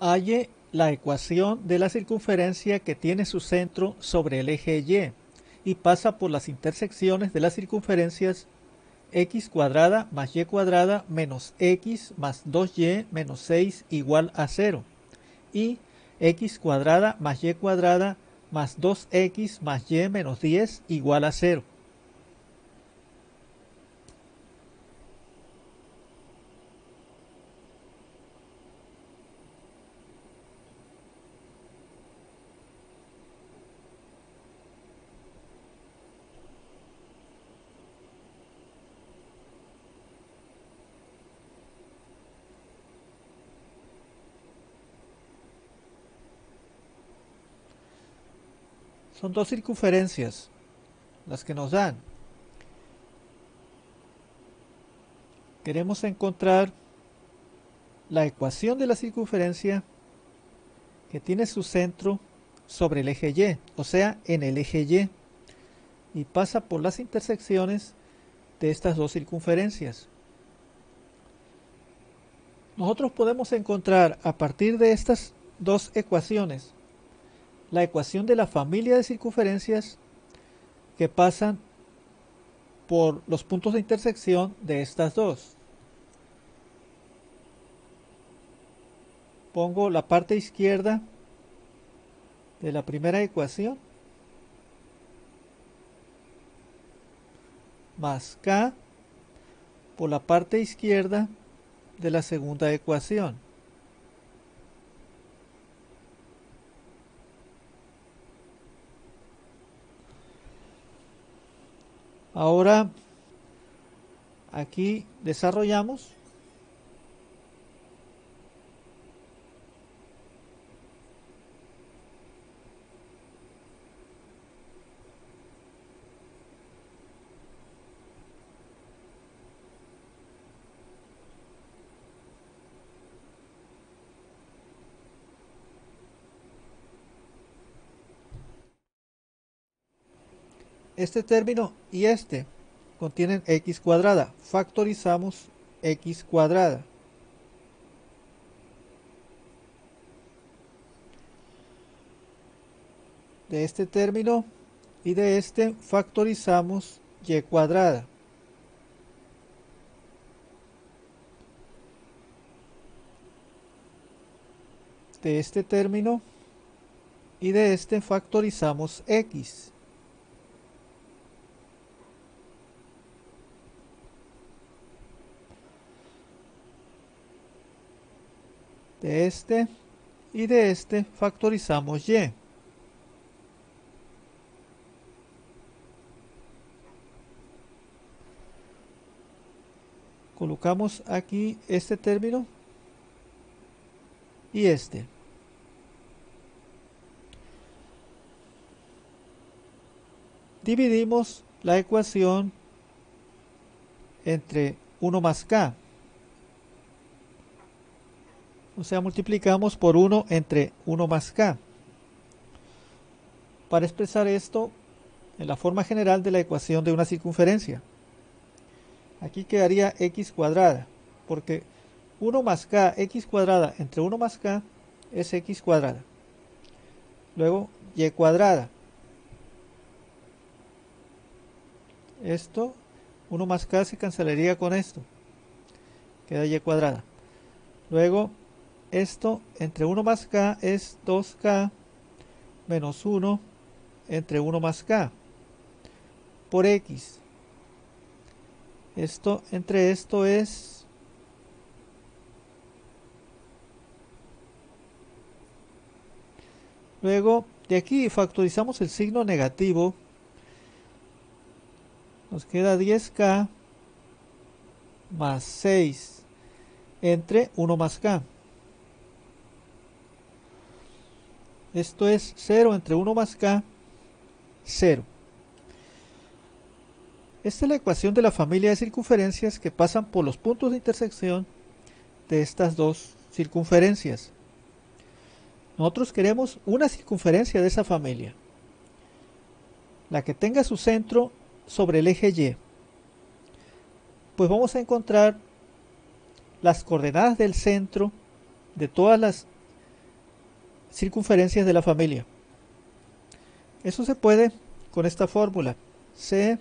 Halle la ecuación de la circunferencia que tiene su centro sobre el eje Y y pasa por las intersecciones de las circunferencias x cuadrada más y cuadrada menos x más 2y menos 6 igual a 0 y x cuadrada más y cuadrada más 2x más y menos 10 igual a 0. Son dos circunferencias las que nos dan. Queremos encontrar la ecuación de la circunferencia que tiene su centro sobre el eje Y, o sea, en el eje Y, y pasa por las intersecciones de estas dos circunferencias. Nosotros podemos encontrar a partir de estas dos ecuaciones la ecuación de la familia de circunferencias que pasan por los puntos de intersección de estas dos. Pongo la parte izquierda de la primera ecuación más k por la parte izquierda de la segunda ecuación. Ahora, aquí desarrollamos Este término y este contienen x cuadrada. Factorizamos x cuadrada. De este término y de este factorizamos y cuadrada. De este término y de este factorizamos x. de este y de este factorizamos y. Colocamos aquí este término y este. Dividimos la ecuación entre 1 más k. O sea, multiplicamos por 1 entre 1 más k. Para expresar esto en la forma general de la ecuación de una circunferencia. Aquí quedaría x cuadrada, porque 1 más k, x cuadrada entre 1 más k es x cuadrada. Luego y cuadrada. Esto, 1 más k se cancelaría con esto. Queda y cuadrada. Luego esto entre 1 más k es 2k menos 1 entre 1 más k por x. Esto entre esto es Luego de aquí factorizamos el signo negativo. Nos queda 10k más 6 entre 1 más k. Esto es 0 entre 1 más k, 0. Esta es la ecuación de la familia de circunferencias que pasan por los puntos de intersección de estas dos circunferencias. Nosotros queremos una circunferencia de esa familia, la que tenga su centro sobre el eje Y. Pues vamos a encontrar las coordenadas del centro de todas las circunferencias de la familia. Eso se puede con esta fórmula. C,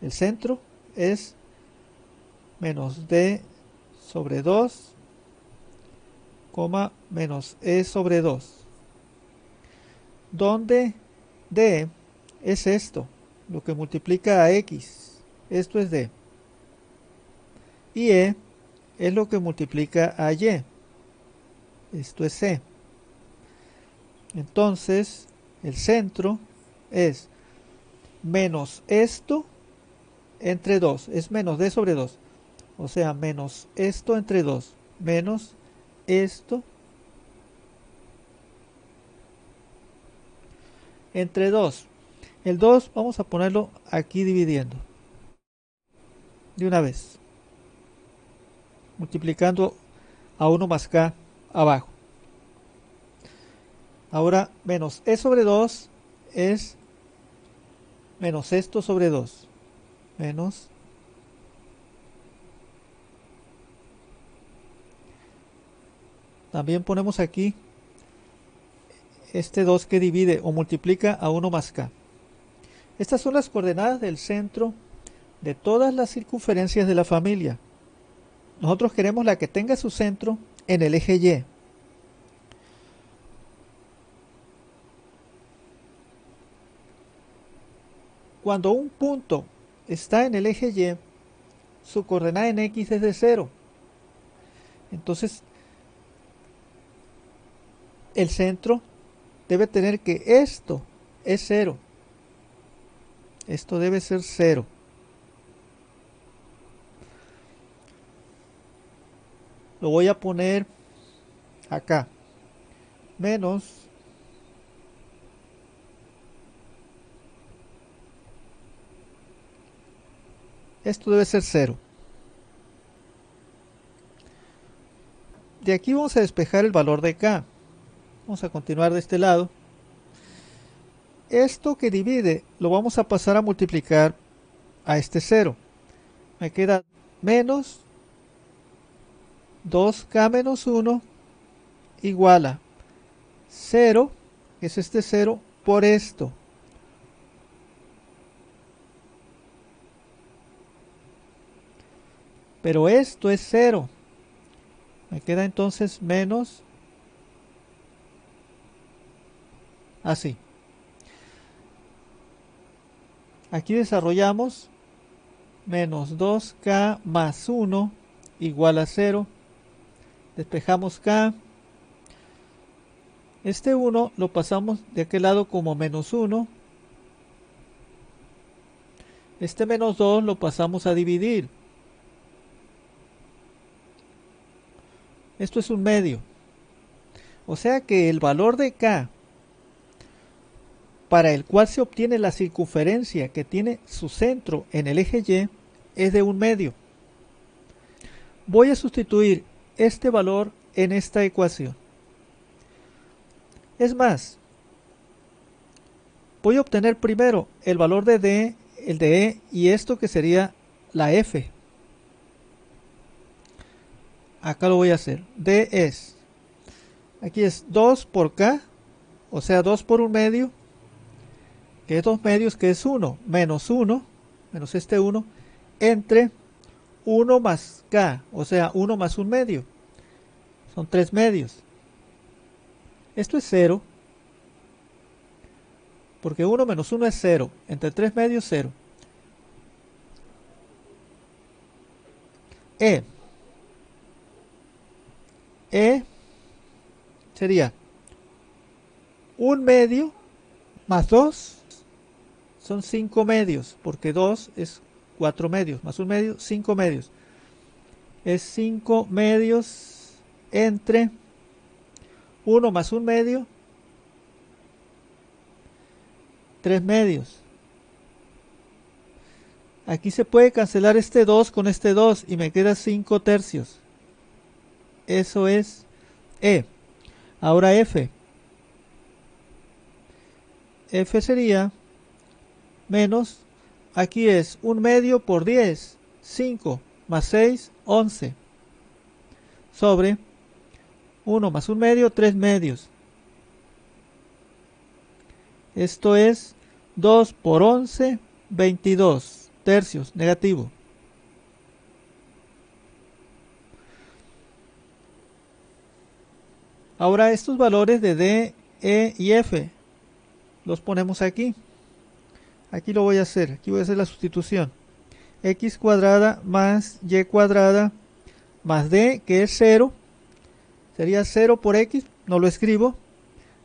el centro, es menos D sobre 2, coma menos E sobre 2. Donde D es esto, lo que multiplica a X. Esto es D. Y E es lo que multiplica a Y. Esto es C. Entonces, el centro es menos esto entre 2. Es menos D sobre 2. O sea, menos esto entre 2. Menos esto entre 2. El 2 vamos a ponerlo aquí dividiendo. De una vez. Multiplicando a 1 más k abajo. Ahora, menos e sobre 2 es menos esto sobre 2. Menos También ponemos aquí este 2 que divide o multiplica a 1 más k. Estas son las coordenadas del centro de todas las circunferencias de la familia. Nosotros queremos la que tenga su centro en el eje Y. Cuando un punto está en el eje Y, su coordenada en X es de 0. Entonces, el centro debe tener que esto es 0. Esto debe ser 0. Lo voy a poner acá. Menos Esto debe ser 0. De aquí vamos a despejar el valor de k. Vamos a continuar de este lado. Esto que divide lo vamos a pasar a multiplicar a este 0. Me queda menos 2k menos 1 igual a 0, que es este 0, por esto. Pero esto es 0. Me queda entonces menos así. Aquí desarrollamos menos 2k más 1 igual a 0. Despejamos k. Este 1 lo pasamos de aquel lado como menos 1. Este menos 2 lo pasamos a dividir. Esto es un medio. O sea que el valor de K para el cual se obtiene la circunferencia que tiene su centro en el eje Y es de un medio. Voy a sustituir este valor en esta ecuación. Es más, voy a obtener primero el valor de D, el de E y esto que sería la F acá lo voy a hacer. D es, aquí es 2 por K, o sea 2 por un medio, que es 2 medios, que es 1, menos 1, menos este 1, entre 1 más K, o sea 1 más un medio. Son 3 medios. Esto es 0, porque 1 menos 1 es 0, entre 3 medios 0. E e sería un medio más 2 son 5 medios, porque 2 es 4 medios, más un medio, 5 medios. Es 5 medios entre 1 más un medio, 3 medios. Aquí se puede cancelar este 2 con este 2 y me queda 5 tercios. Eso es E. Ahora F. F sería menos, aquí es un medio por 10, 5 más 6, 11, sobre 1 más un medio, 3 medios. Esto es 2 por 11, 22 tercios, negativo. Ahora estos valores de D, E y F los ponemos aquí. Aquí lo voy a hacer, aquí voy a hacer la sustitución. X cuadrada más Y cuadrada más D, que es 0. Sería 0 por X, no lo escribo.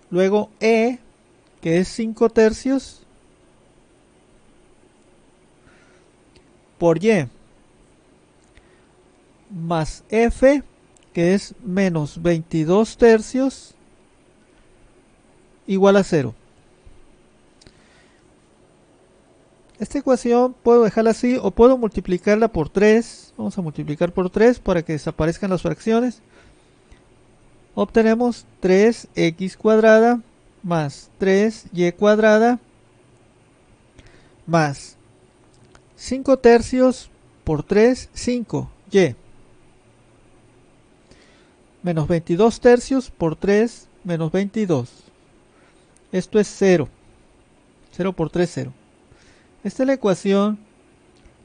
Luego E, que es 5 tercios, por Y. Más F, que es menos 22 tercios, igual a 0. Esta ecuación puedo dejarla así o puedo multiplicarla por 3. Vamos a multiplicar por 3 para que desaparezcan las fracciones. Obtenemos 3x cuadrada más 3y cuadrada más 5 tercios por 3, 5y. Menos 22 tercios por 3, menos 22. Esto es 0. 0 por 3, 0. Esta es la ecuación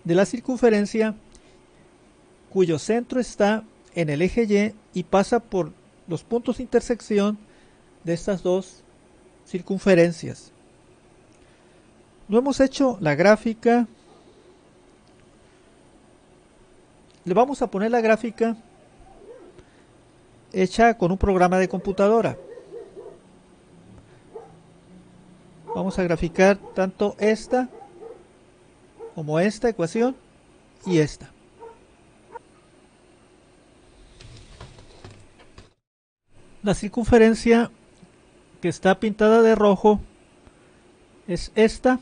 de la circunferencia cuyo centro está en el eje Y y pasa por los puntos de intersección de estas dos circunferencias. No hemos hecho la gráfica. Le vamos a poner la gráfica hecha con un programa de computadora. Vamos a graficar tanto esta como esta ecuación y esta. La circunferencia que está pintada de rojo es esta.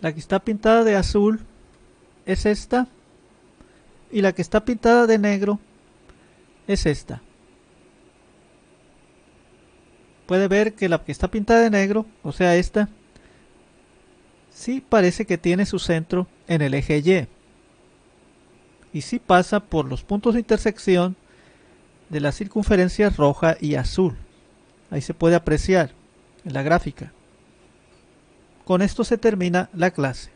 La que está pintada de azul es esta. Y la que está pintada de negro es esta. Puede ver que la que está pintada de negro, o sea esta, sí parece que tiene su centro en el eje Y. Y sí pasa por los puntos de intersección de las circunferencias roja y azul. Ahí se puede apreciar en la gráfica. Con esto se termina la clase.